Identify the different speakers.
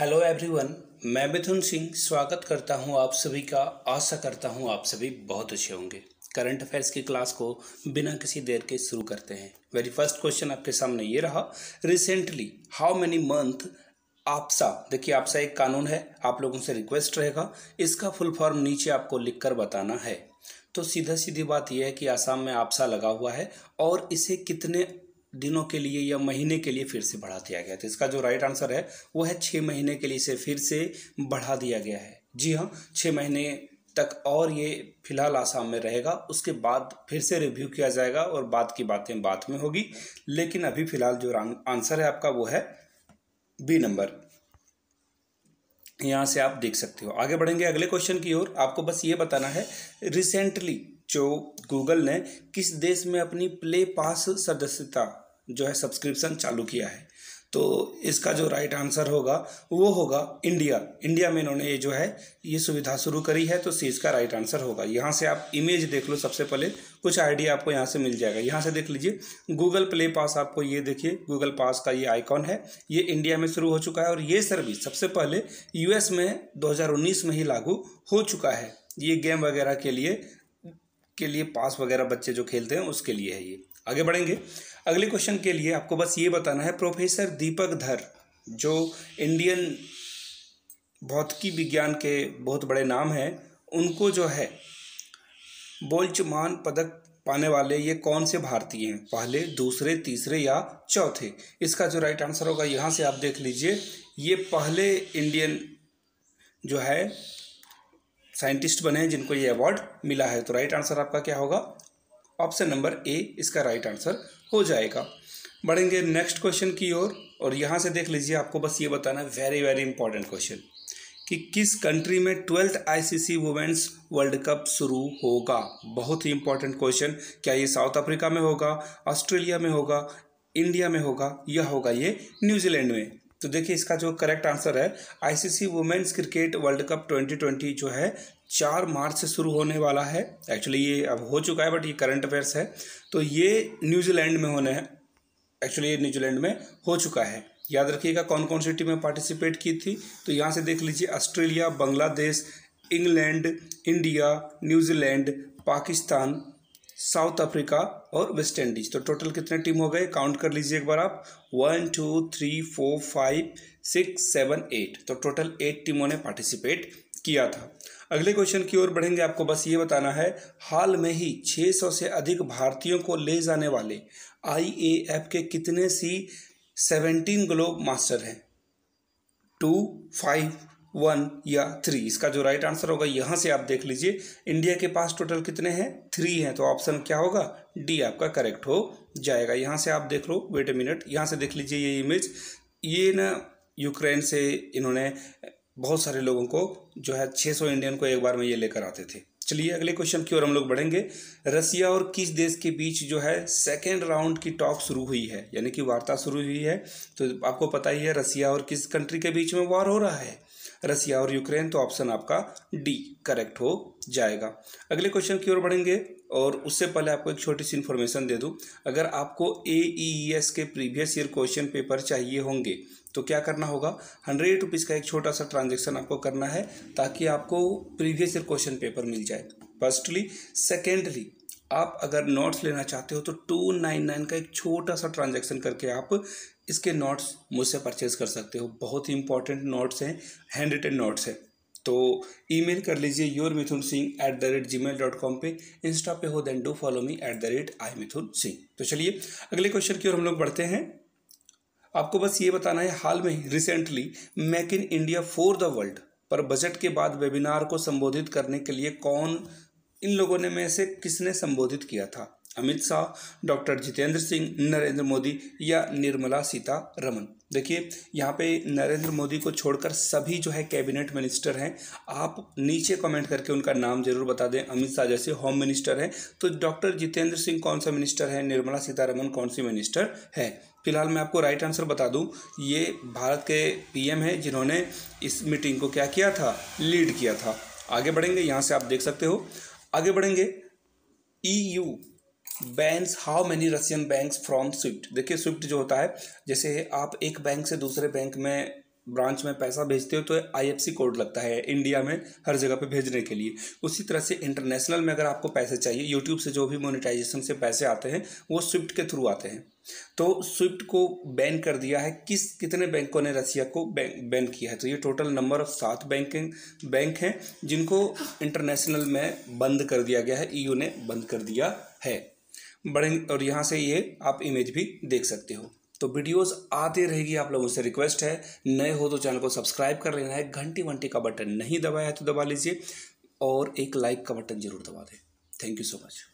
Speaker 1: Hello everyone मैं मिथुन सिंह स्वागत करता हूँ आप सभी का। आशा करता हूँ आप सभी बहुत अच्छे होंगे। करंट अफेयर्स की क्लास को बिना किसी देर के शुरू करते हैं। वेरी फ़र्स्ट क्वेश्चन आपके सामने ये रहा रिसेंटली हाउ मेनी मंथ आपसा, देखिए आपसा एक कानून है, आप लोगों से रिक्वेस्ट रहेगा, इसका फुल फॉर्म नीचे आपको लिखकर बताना है। तो सीधा सीधी बात यह है कि आसाम में आपसा लगा हुआ है और इसे कितने दिनों के लिए या महीने के लिए फिर से बढ़ा दिया गया। तो इसका जो राइट आंसर है, वो है छः महीने के लिए इसे फिर से बढ़ा दिया गया है। जी हाँ छः महीने तक और ये फ़िलहाल आसाम में रहेगा। उसके बाद फिर से रिव्यू किया जाएगा और बाद की बातें बाद में होगी। लेकिन अभी फ़िलहाल जो आंसर है आपका, वो है बी नंबर यहाँ से आप देख सकते हो। आगे बढ़ेंगे अगले क्वेश्चन की ओर। आपको बस ये बताना है रिसेंटली जो गूगल ने किस देश में अपनी प्ले पास सदस्यता जो है सब्सक्रिप्शन चालू किया है। तो इसका जो राइट आंसर होगा, वो होगा इंडिया इंडिया में इन्होंने ये जो है, ये सुविधा शुरू करी है तो सी इसका राइट आंसर होगा। यहाँ से आप इमेज देख लो सबसे पहले। कुछ आइडिया आपको यहाँ से मिल जाएगा। यहाँ से देख लीजिए गूगल प्ले पास आपको ये देखिए गूगल पास का ये आइकॉन है। ये इंडिया में शुरू हो चुका है और ये सर्विस सबसे पहले यूएस में दो हज़ार उन्नीस में ही लागू हो चुका है। ये गेम वगैरह के लिए के लिए पास वगैरह बच्चे जो खेलते हैं, उसके लिए है ये। आगे बढ़ेंगे। अगले क्वेश्चन के लिए आपको बस ये बताना है, प्रोफेसर दीपक धर, जो इंडियन भौतिकी विज्ञान के बहुत बड़े नाम हैं, उनको जो है, बोल्चमान पदक पाने वाले ये कौन से भारतीय हैं? पहले, दूसरे, तीसरे या चौथे? इसका जो राइट आंसर होगा, यहाँ से आप देख लीजिए। ये पहले इंडियन जो है साइंटिस्ट बने हैं, जिनको ये अवार्ड मिला है। तो राइट आंसर आपका क्या होगा? ऑप्शन नंबर ए इसका राइट आंसर हो जाएगा। बढ़ेंगे नेक्स्ट क्वेश्चन की ओर और, यहाँ से देख लीजिए आपको बस ये बताना है वेरी वेरी इंपॉर्टेंट क्वेश्चन कि किस कंट्री में twelfth ICC women's world cup शुरू होगा? बहुत ही इंपॉर्टेंट क्वेश्चन क्या ये साउथ अफ्रीका में होगा ऑस्ट्रेलिया में होगा इंडिया में होगा या होगा ये न्यूजीलैंड में। तो देखिए इसका जो करेक्ट आंसर है ICC women's cricket world cup 2020 जो है, चार मार्च से शुरू होने वाला है। एक्चुअली ये अब हो चुका है बट ये करंट अफेयर्स है। तो ये न्यूजीलैंड में होने हैं। एक्चुअली ये न्यूजीलैंड में हो चुका है। याद रखिएगा कौन कौन सी टीमें पार्टिसिपेट की थी? तो यहाँ से देख लीजिए Australia Bangladesh England India New Zealand Pakistan South Africa और वेस्ट इंडीज। तो टोटल कितने टीम हो गए? काउंट कर लीजिए एक बार आप। One, two, three, four, five, six, seven, eight. तो टोटल एट टीमों ने पार्टिसिपेट किया था। अगले क्वेश्चन की ओर बढ़ेंगे। आपको बस ये बताना है, हाल में ही 600 से अधिक भारतीयों को ले जाने वाले आईएएफ के कितने सी 17 ग्लोब मास्टर हैं? टू, फाइव वन या थ्री। इसका जो राइट आंसर होगा, यहाँ से आप देख लीजिए इंडिया के पास टोटल कितने हैं? थ्री हैं। तो ऑप्शन क्या होगा? डी आपका करेक्ट हो जाएगा। यहाँ से आप देख लो वेट ए मिनट यहाँ से देख लीजिए ये इमेज ये ना यूक्रेन से इन्होंने बहुत सारे लोगों को जो है 600 इंडियन को एक बार में ये लेकर आते थे। चलिए अगले क्वेश्चन की ओर हम लोग बढ़ेंगे। रसिया और किस देश के बीच जो है सेकेंड राउंड की टॉक शुरू हुई है? यानी कि वार्ता शुरू हुई है। तो आपको पता ही है, रसिया और किस कंट्री के बीच में वार हो रहा है? रसिया और यूक्रेन तो ऑप्शन आपका डी, करेक्ट हो जाएगा। अगले क्वेश्चन की ओर बढ़ेंगे और उससे पहले आपको एक छोटी सी इन्फॉर्मेशन दे दूँ। अगर आपको ए e e के प्रीवियस ईयर क्वेश्चन पेपर चाहिए होंगे तो क्या करना होगा? हंड्रेड रुपीज़ का एक छोटा सा ट्रांजेक्शन आपको करना है, ताकि आपको प्रीवियस ईयर क्वेश्चन पेपर मिल जाए। फर्स्टली सेकेंडली आप अगर नोट्स लेना चाहते हो तो टू नाइन नाइन का एक छोटा सा ट्रांजेक्शन करके आप इसके नोट्स मुझसे परचेज कर सकते हो। बहुत ही इंपॉर्टेंट नोट्स हैं हैंड रिटन नोट्स हैं। तो ईमेल कर लीजिए your Mithun Singh at the rate Gmail dot com पर इंस्टा पे हो then do follow me at the rate I Mithun Singh तो चलिए, अगले क्वेश्चन की ओर हम लोग बढ़ते हैं। आपको बस ये बताना है, हाल में ही recently make in India for the world पर बजट के बाद वेबिनार को संबोधित करने के लिए कौन, इन लोगों ने में से किसने संबोधित किया था? अमित शाह, डॉक्टर जितेंद्र सिंह, नरेंद्र मोदी या निर्मला सीतारमन। देखिए, यहाँ पे नरेंद्र मोदी को छोड़कर सभी जो है कैबिनेट मिनिस्टर हैं, आप नीचे कमेंट करके उनका नाम ज़रूर बता दें। अमित शाह जैसे होम मिनिस्टर हैं। तो डॉक्टर जितेंद्र सिंह कौन सा मिनिस्टर है? निर्मला सीतारमन कौन सी मिनिस्टर है? फ़िलहाल मैं आपको राइट आंसर बता दूँ। ये भारत के पीएम हैं जिन्होंने इस मीटिंग को क्या किया था? लीड किया था। आगे बढ़ेंगे, यहाँ से आप देख सकते हो। आगे बढ़ेंगे। E U bans how many Russian banks from SWIFT देखिए स्विफ्ट जो होता है, जैसे आप एक बैंक से दूसरे बैंक में ब्रांच में पैसा भेजते हो तो आईएफसी कोड लगता है इंडिया में हर जगह पे भेजने के लिए। उसी तरह से इंटरनेशनल में अगर आपको पैसे चाहिए यूट्यूब से जो भी मोनिटाइजेशन से पैसे आते हैं, वो स्विफ्ट के थ्रू आते हैं। तो स्विफ्ट को बैन कर दिया है, किस, कितने बैंकों ने रसिया को बैन किया है? तो ये टोटल नंबर ऑफ़ सात बैंकिंग बैंक हैं, जिनको इंटरनेशनल में बंद कर दिया गया है ईयू ने बंद कर दिया है। बड़े और यहाँ से ये आप इमेज भी देख सकते हो। तो वीडियोस आते रहेगी, आप लोगों से रिक्वेस्ट है। नए हो तो चैनल को सब्सक्राइब कर लेना है। घंटी वंटी का बटन नहीं दबाया है तो दबा लीजिए। और एक लाइक का बटन ज़रूर दबा दें। Thank you so much